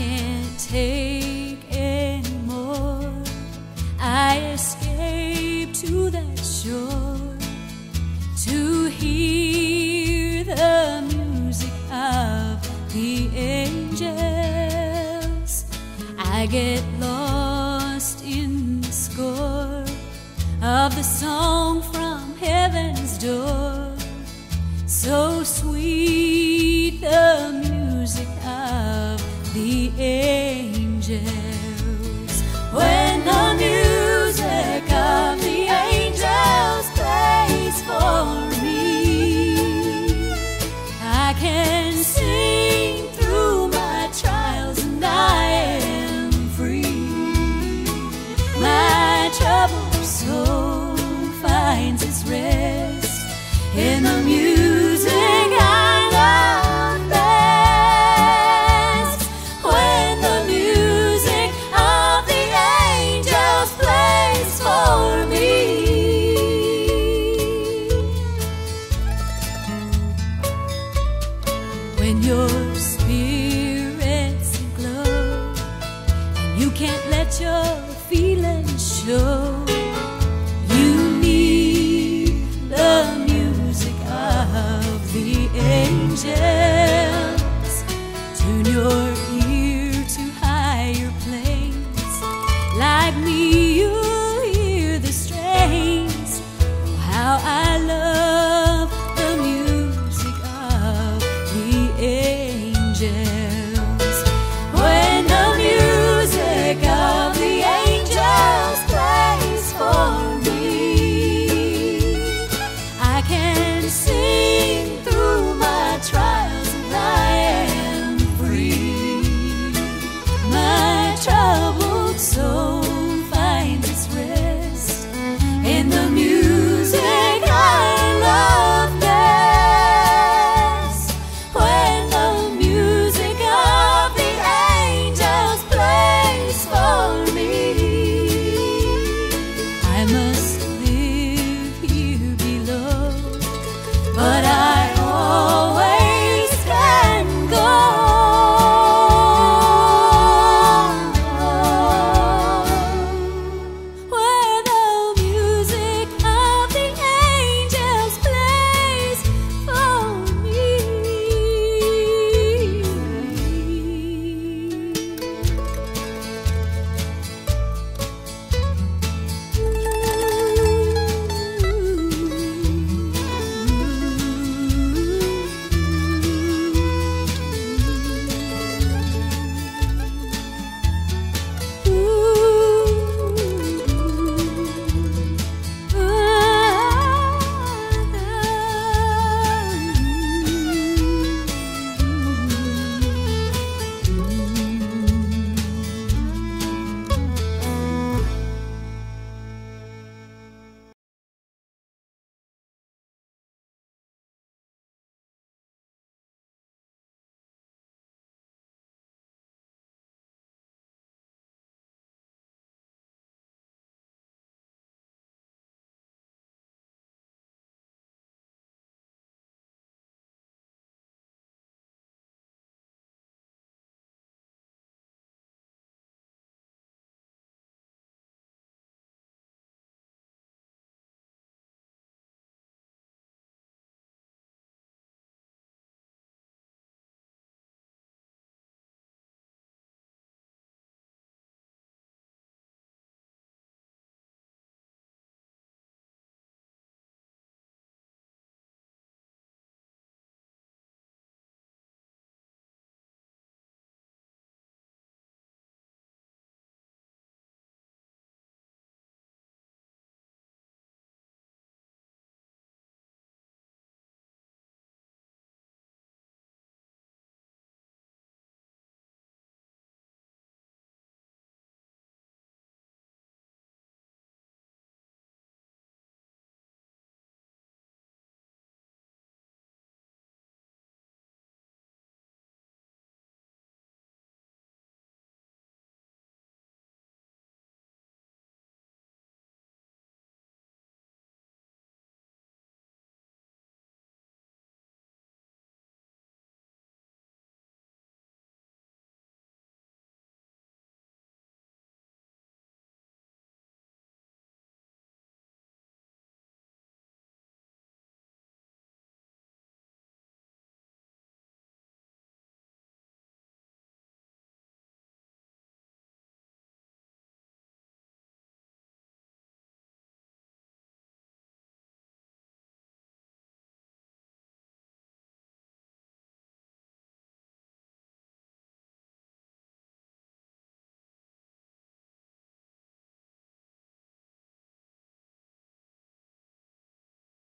Can't take anymore, I escape to that shore to hear the music of the angels. I get lost in the score of the song from heaven's door. So sweet angels. When the music of the angels plays for me, I can sing through my trials and I am free. My troubled soul finds its rest in the music When your spirits glow and you can't let your feelings show.